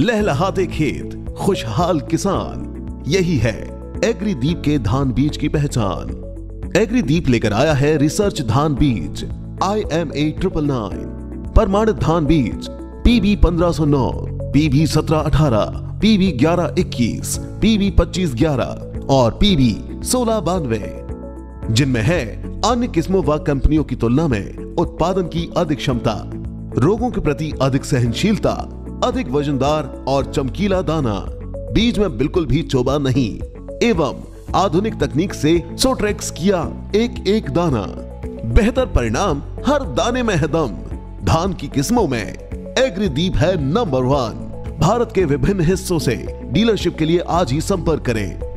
लहलहाते खेत, खुशहाल किसान, यही है एग्रीदीप के धान बीज की पहचान। एग्रीदीप लेकर आया है रिसर्च धान बीज I M A triple nine प्रमाणित धान बीज पीबी पंद्रह सौ नौ पीबी सत्रह अठारह पीबी ग्यारह इक्कीस पीबी पच्चीस ग्यारह और पीबी सोलह बानवे। जिनमें है अन्य किस्मों व कंपनियों की तुलना में उत्पादन की अधिक क्षमता, रोगों के प्रति अधिक सहनशीलता अधिक वजनदार और चमकीला दाना। बीज में बिल्कुल भी चोबा नहीं, एवं आधुनिक तकनीक से सोट्रेक्स किया एक एक दाना। बेहतर परिणाम हर दाने में है दम। धान की किस्मों में एग्रीदीप है नंबर वन भारत के विभिन्न हिस्सों से डीलरशिप के लिए आज ही संपर्क करें।